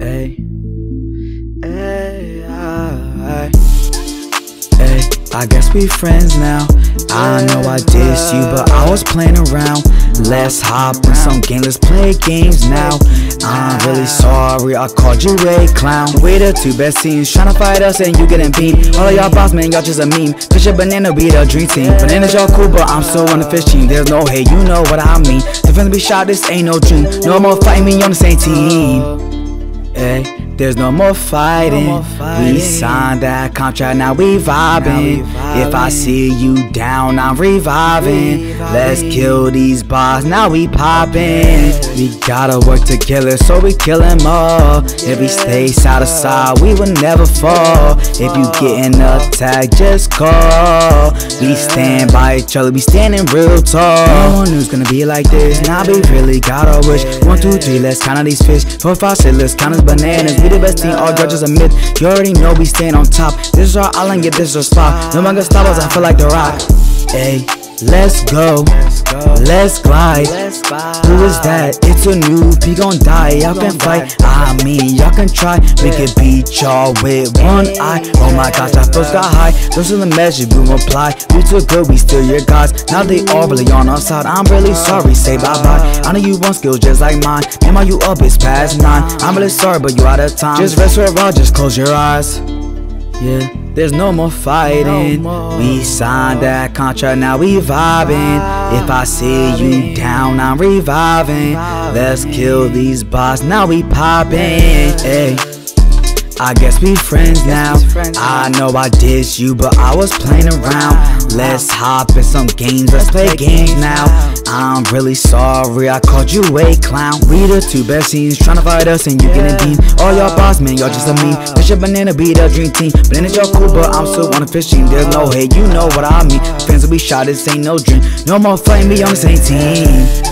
Hey, hey, hey, I guess we friends now. I know I dissed you, but I was playing around. Let's hop in some game, let's play games now. I'm really sorry, I called you a clown. We the two best teams, tryna fight us and you getting beat. All of y'all boss man, y'all just a meme. Fish a banana, we the dream team. Bananas y'all cool, but I'm still on the fish team. There's no hate, you know what I mean. Defense be shot, this ain't no dream. No more fighting me on the same team. There's no more fighting. No more fighting. We signed that contract, now we vibing. If I see you down, I'm reviving. Let's kill these bars, now we popping. We gotta work together, so we kill 'em all. If we stay side to side, we will never fall. If you getting attacked, just call. We stand by each other, we standing real tall. No one knew gonna be like this. Now we really gotta wish. One, two, three, let's count all these fish. Four, five, six, let's count as bananas. We the best team, all grudges a myth. You already know we stand on top. This is our island, yeah, this is our spot. No one I feel like the rock. Hey, let's go. Let's glide. Who is that? It's a noob, he gon' die. Y'all can fight, I mean, y'all can try. We can beat y'all with one eye. Oh my gosh, I first got high. Those are the measures we reply. We too good, we still your guys. Now they all really on our side. I'm really sorry, say bye bye. I know you want skills just like mine. Damn, how you up? It's past nine. I'm really sorry, but you out of time. Just rest where I just close your eyes. Yeah, there's no more fighting. No more. We signed that contract, now we vibing. If I see you down, I'm reviving. Let's kill these bots, now we popping. Hey. I guess we friends now. I know I dissed you, but I was playing around. Let's hop in some games, let's play games now. I'm really sorry, I called you a clown. We the two best teams, tryna fight us and you getting beam. All y'all boss man, y'all just a meme. Fish a banana, be the dream team. Bananas y'all cool, but I'm still on the fish team. There's no hate, you know what I mean. Fans will be shot, this ain't no dream. No more fighting me on the same team.